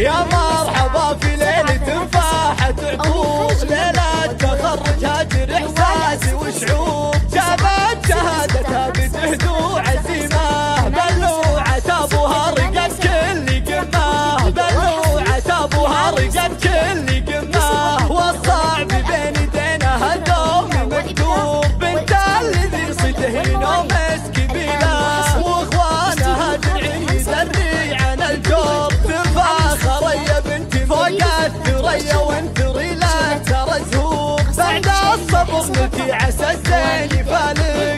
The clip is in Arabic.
Yeah, وصلتي عسى الزين يفالك